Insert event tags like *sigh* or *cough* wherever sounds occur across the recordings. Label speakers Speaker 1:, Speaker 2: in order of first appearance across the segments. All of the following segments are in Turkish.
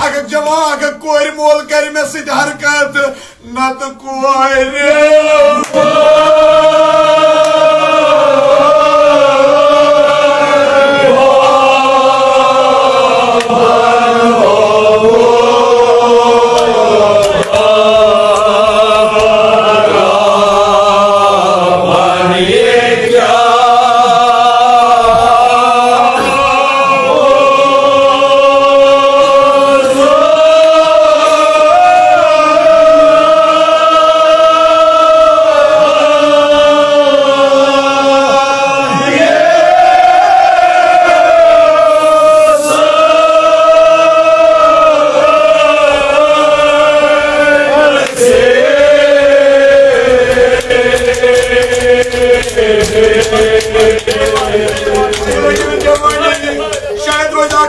Speaker 1: اگر جمع اگر کور مول کر مے سد حرکت نت کور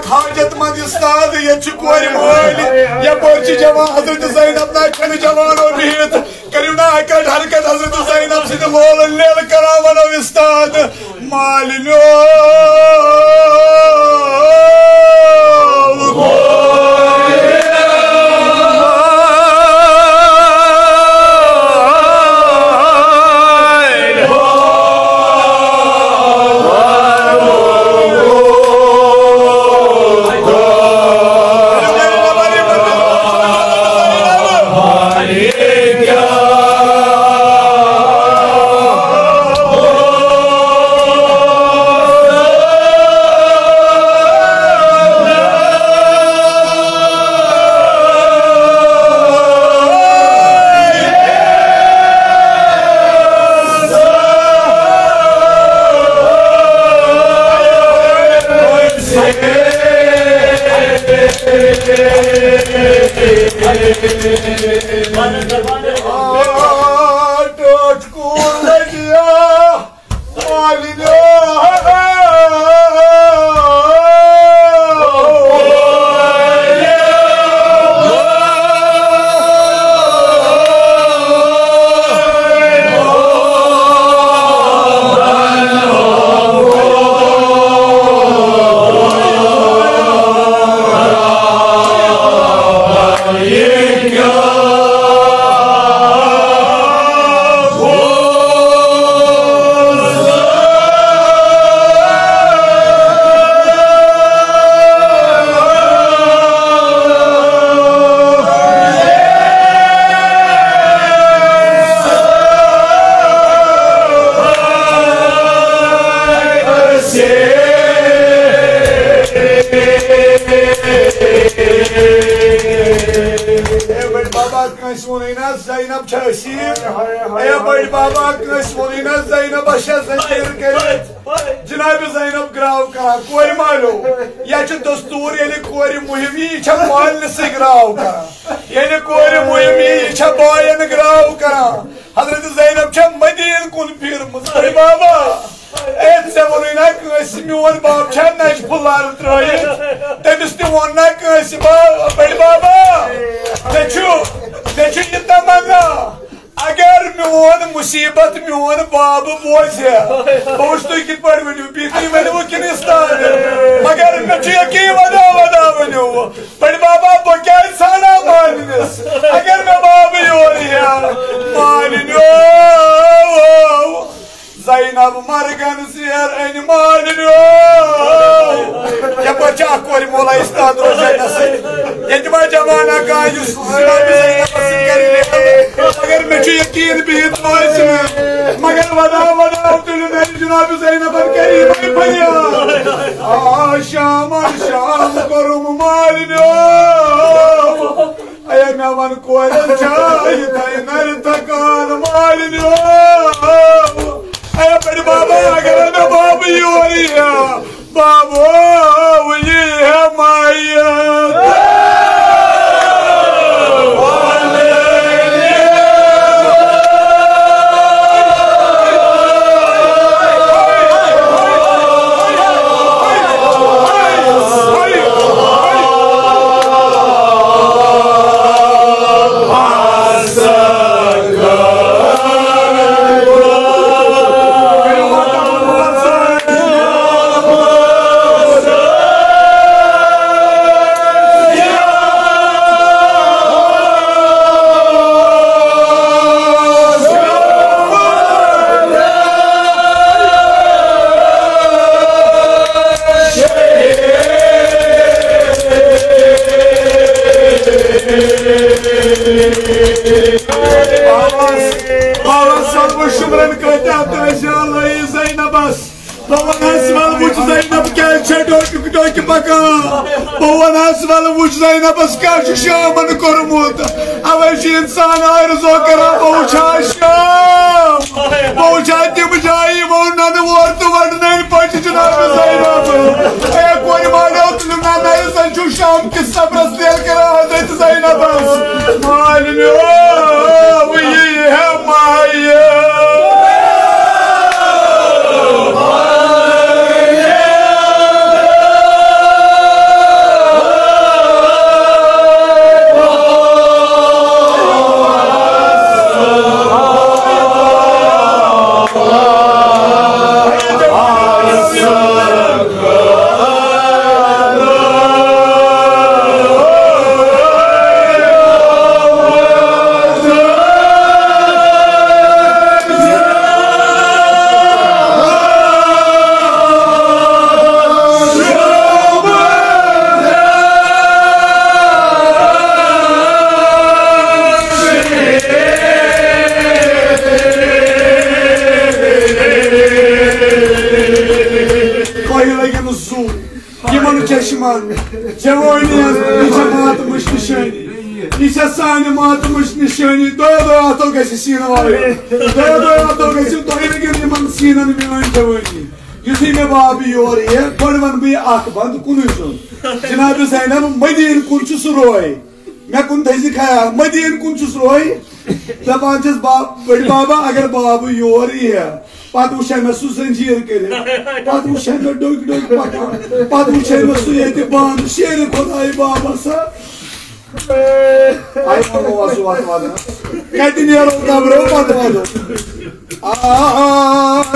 Speaker 1: اک حاجت مند استاد، یہ کور مل یپر جوان حضرت زینب نا کھن جوانو بہت کریو نا اکڑ حرکت حضرت زینب سند لول لیل کرا ولو استاد. مال میو سلام چھ بڑ بابا کس زینب اشا کرت جناب زینب گراو کران کور مالو یا دستور یعنی کور مہمی چھ مال سے گراو کران یعنی کور مہمی چھ باین گراو کران حضرت زینب مدین کن پھر مزے بابا اے ژے میون باب چھا نَچہِ پھُلار تمس تٔمِس تہِ ووٚن بابا ژےٚ مے یہ تمنا اگر میون مصیبت میون باب بوزے بہت تو کت پڑ ونیو بیتی ونیو کنستان مگر مے یقین ودا ودا ونیو پڑ بابا بو کیا انسانا ماننس اگر مے باب یور مان ماننو زینب مرگن سیر این ماننو یا بچہ کوئی مولا استاد روزے یہ جمع جمانا کا اسمه مگر ودا ودا دل جناب حسین پر کری بھائی بھیا آشام آشام کرم مالنو ایا نوان کوئل چای تای نر تکان مالنو ایا پر بابا اگر نہ بابی ہو رہی ہے بابو پک پکان بہن حس ول وچن دپس کیا شامن کورمت اوے انسان آرزو کران بہ وچان شام بہ وچان تم جائیں یمو نن وور تو وڈن پچ جناب زینب اے کوئی مانو تم نن سن چھو شام کس صبرس دل کران حضرت زینب مال میں او یہ ہے مایا Koyula gibi su. Limanı çeşman. Cevoynayan nice matmış nişani. Nice sani matmış nişani. Doya doya atolgası sina var. Doya doya atolgası doyuna gibi liman sinanı bir ön cevoyni. Yüzüme babi yoriye. Korvan bir akband kunuysun. Cenab-ı Zeynep Medin kurçusu roy. मैं कुन थैसी खाया मदीन कुन चुस रोई दपान छस बाप बड़ी बाबा अगर बाब your he پتہ وچھے مےٚ سُہ زنجیٖر کٔرِتھ پتہٕ وٕچھے مےٚ ڈوٚکۍ ڈوٚکۍ پکان پتہٕ وٕچھے مےٚ سُہ ییٚتہِ بنٛد شیرِ خۄداے بابس کتہِ نیرو کمرو پتہٕ ودو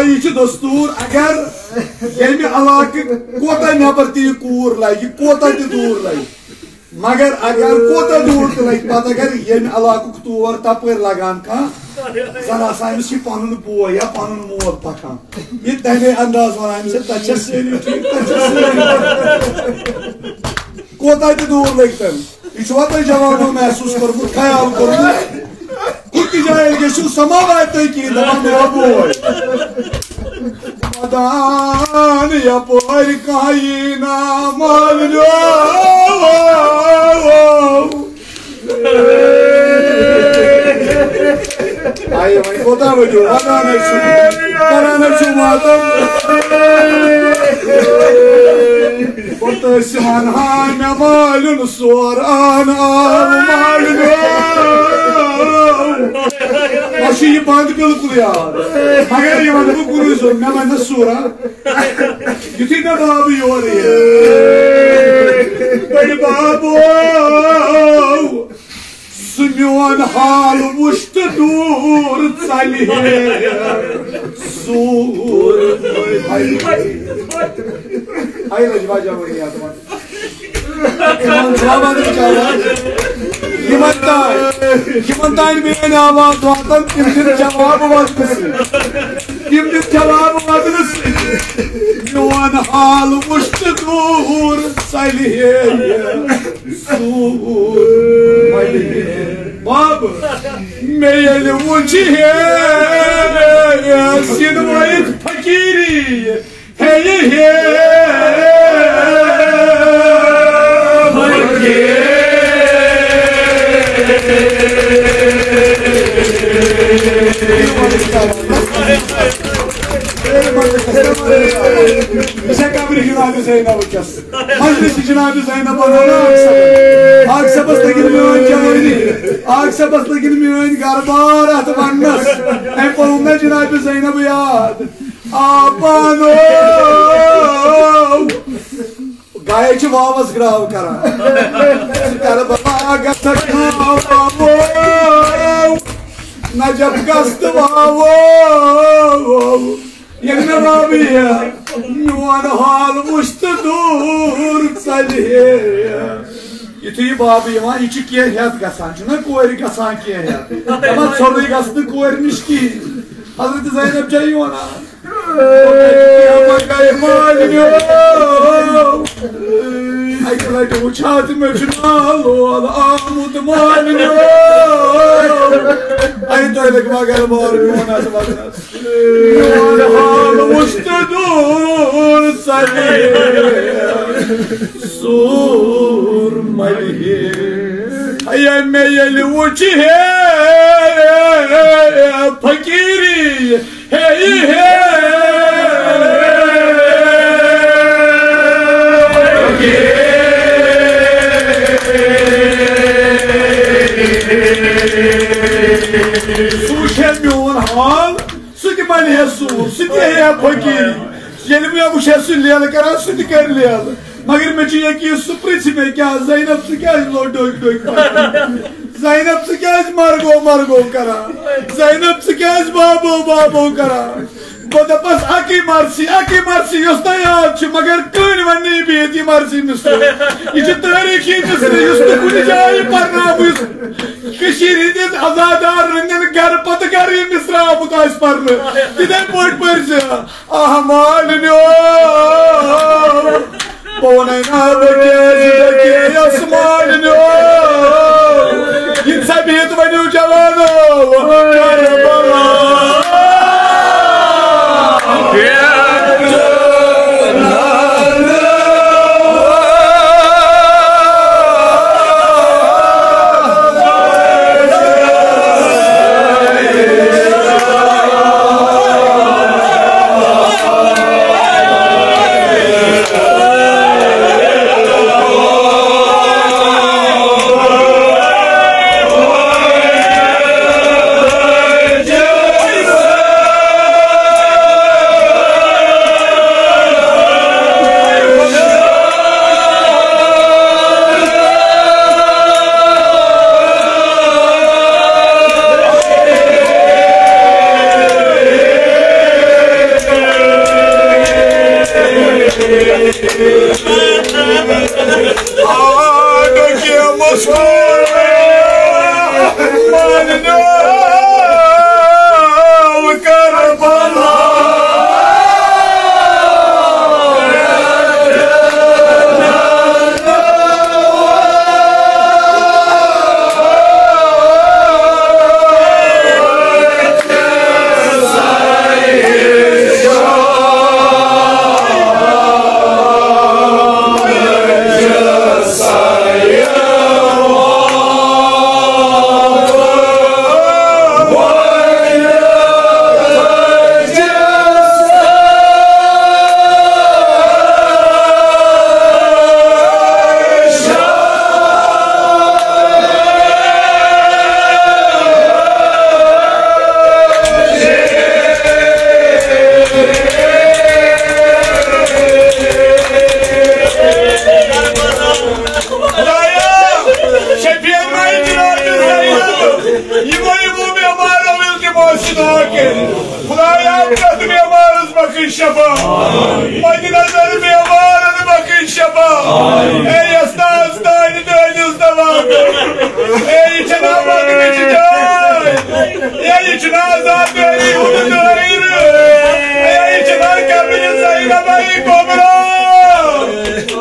Speaker 1: یہِ چھُ دستوٗر اگر ییٚمہِ علاقہٕ کوتاہ نیبر تہِ یہِ کوٗر لگہِ کوتاہ تہِ دوٗر لگہِ مگر اگر کوتاہ دوٗر تہِ لگہِ پتہٕ اگر ییٚمہِ علاقُک تور تپٲرۍ لگان کانٛہہ Zara sein ist spannende Bohr, ja, spannende Bohr, Backer. Mit deine anders var aynı şey. Taça söylüyor, taça söylüyor. Kotayda doğurlaktım. Hiç vata cevabı mehsus korbu, kayal korbu. Kurtluca elge şu samavayda ki, tamam ya boy. Madan yapar kayına malum kota mo dyan. Wala na siya. Para na siya matang. Kota siya manhan na malun suwaran ang malun. Aşı bandı kılı kılıyor. Hager yamanı bu kuruyorsun. Ne ben de sura. Bütün de babu babu. Sümyon hal uçtu dur salih. Sur. Hayır. Hayır acaba acaba ne yazdım? Tamam cevabını cevap. Kimantay. Kimantay'ın bir ne avan doğatan kimdir cevabı vazgeçsin. Kimdir cevabı vazgeçsin. Yuvan hal uçtu dur salih. Sur. Bab, meyeli uçiye, sin vayet fakiri, hey hey, Bize kabri Cenab-ı Zeynep uçacağız. Hazreti Cenab-ı Zeynep bana وٹسپس لگن میون گھر بار ات ونس ام پو مے جناب زینب یاد آپانو گائے چھ واپس گراو کران کر بابا گت کھاو نہ جب گست واو یگن بابی میون حال مشت دور چلے yaman içi kiyer hiyat gasan. Şuna koyri gasan kiyer hiyat. *laughs* Ama soruyu gastı koyermiş ki. Hazreti Zeynep çayı ona. Aykalaydı uçadım öcünal oğal amut malini Ay toyla kıma gel bağırı bir ona sabahına Yuvarı halı uçtu dur sani surmali Ay meyeli uçi he fakiri hey hey سہ میون حال سہ بن ہے سور سہ فقیر یل مے وچھ سہ لیل کران سہ کر لیل مگر مے چھ یقین سہ پرژھ مے کیا زینب سہ کیا لو ڈوک ڈوک زینب سہ کیا مرگو مرگو کران زینب سہ کیا بابو بابو کران pas aki marsi, aki marsi, yosta yaçı, magar kön vanni biyeti marsi misli. İçi tariki misli, yusta kulicayi parna bu Kışirinin azadar rengin gar patgari misra bu kaç parlı. Giden boyut parça. Ahmalini o. Bonayna bekezi bekeye asmalini o. İnsan biyeti vanni ucavano. 22! E aí, Beşiktaş! Yayıncılar zaten iyi bunu Yayıncılar kalbini sayılamayın bomba!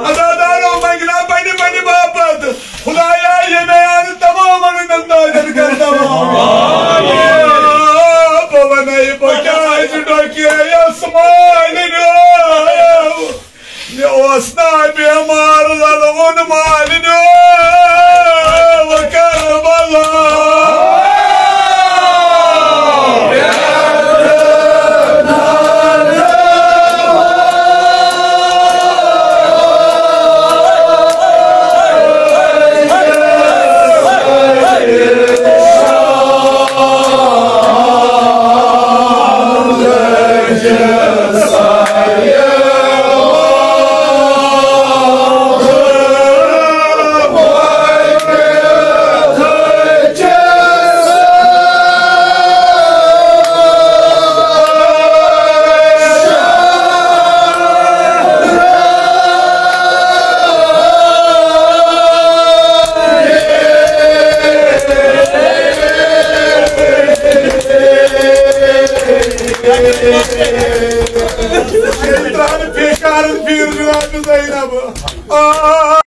Speaker 1: Adadan olmak lan beni beni bağladı. Kulaya yemeğini tamamen nandaydın kartama. Baba neyi bakıyorsun dokiye smiling. Ne o asna bir amarlar onu mali.